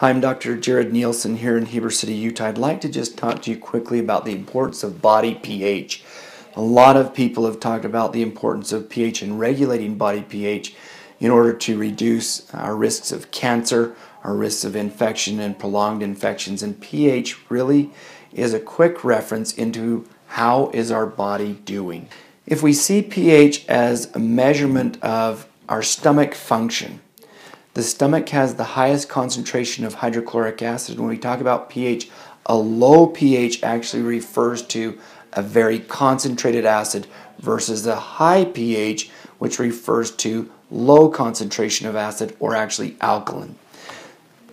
Hi, I'm Dr. Jared Nielsen here in Heber City, Utah. I'd like to just talk to you quickly about the importance of body pH. A lot of people have talked about the importance of pH and regulating body pH in order to reduce our risks of cancer, our risks of infection and prolonged infections. And pH really is a quick reference into how is our body doing. If we see pH as a measurement of our stomach function, the stomach has the highest concentration of hydrochloric acid. When we talk about pH, a low pH actually refers to a very concentrated acid versus a high pH, which refers to low concentration of acid or actually alkaline.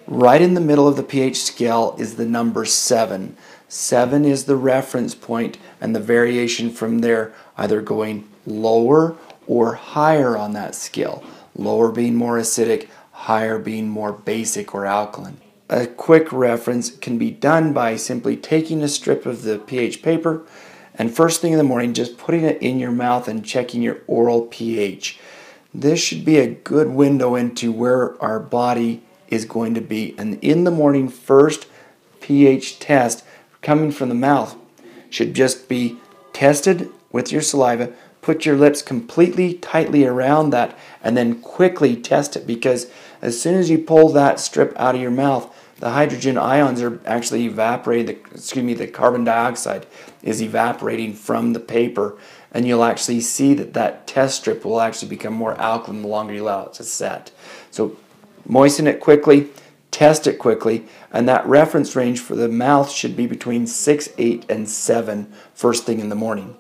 Right in the middle of the pH scale is the number 7. 7 is the reference point and the variation from there either going lower or higher on that scale. Lower being more acidic, higher being more basic or alkaline. A quick reference can be done by simply taking a strip of the pH paper and first thing in the morning just putting it in your mouth and checking your oral pH. This should be a good window into where our body is going to be. And in the morning, first pH test coming from the mouth should just be tested with your saliva put your lips completely tightly around that and then quickly test it because as soon as you pull that strip out of your mouth, the hydrogen ions are actually evaporating, the, excuse me, the carbon dioxide is evaporating from the paper and you'll actually see that that test strip will actually become more alkaline the longer you allow it to set. So moisten it quickly, test it quickly, and that reference range for the mouth should be between 6, 8, and 7 first thing in the morning.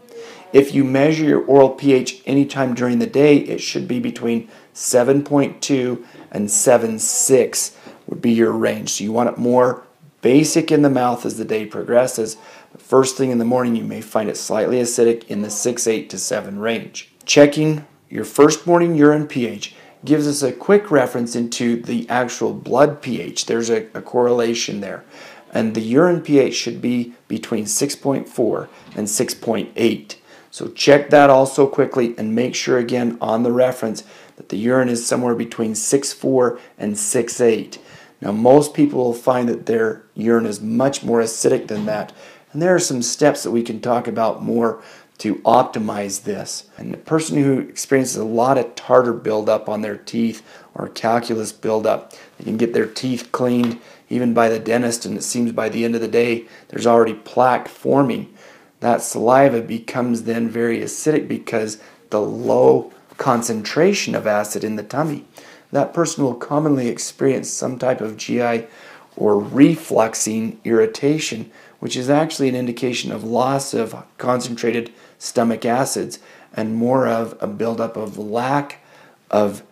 If you measure your oral pH anytime during the day, it should be between 7.2 and 7.6 would be your range. So you want it more basic in the mouth as the day progresses. First thing in the morning, you may find it slightly acidic in the 6.8 to 7 range. Checking your first morning urine pH gives us a quick reference into the actual blood pH. There's a, a correlation there. And the urine pH should be between 6.4 and 6.8. So check that also quickly and make sure again on the reference that the urine is somewhere between 6.4 and 6.8. Now most people will find that their urine is much more acidic than that. And there are some steps that we can talk about more to optimize this. And the person who experiences a lot of tartar buildup on their teeth or calculus buildup, they can get their teeth cleaned even by the dentist and it seems by the end of the day there's already plaque forming that saliva becomes then very acidic because the low concentration of acid in the tummy. That person will commonly experience some type of GI or refluxing irritation, which is actually an indication of loss of concentrated stomach acids and more of a buildup of lack of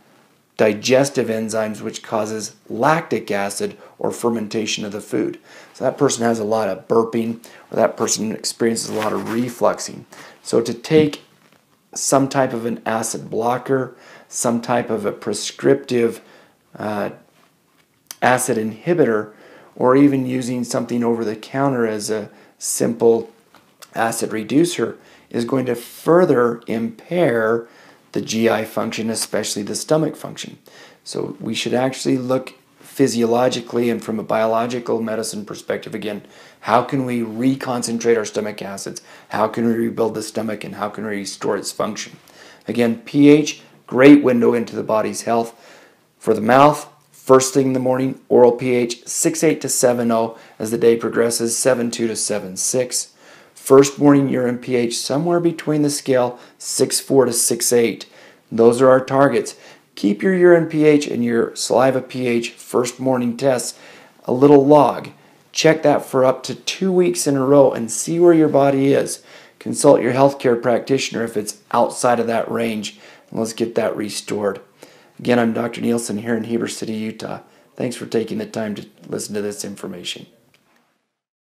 digestive enzymes, which causes lactic acid or fermentation of the food. So that person has a lot of burping, or that person experiences a lot of refluxing. So to take some type of an acid blocker, some type of a prescriptive uh, acid inhibitor, or even using something over the counter as a simple acid reducer is going to further impair the GI function, especially the stomach function. So we should actually look physiologically and from a biological medicine perspective again, how can we reconcentrate our stomach acids? How can we rebuild the stomach and how can we restore its function? Again, pH, great window into the body's health. For the mouth, first thing in the morning, oral pH 6.8 to 7.0 as the day progresses, 7.2 to 7.6. First morning urine pH somewhere between the scale 6.4 to 6.8. Those are our targets. Keep your urine pH and your saliva pH first morning tests a little log. Check that for up to two weeks in a row and see where your body is. Consult your healthcare practitioner if it's outside of that range. Let's get that restored. Again, I'm Dr. Nielsen here in Heber City, Utah. Thanks for taking the time to listen to this information.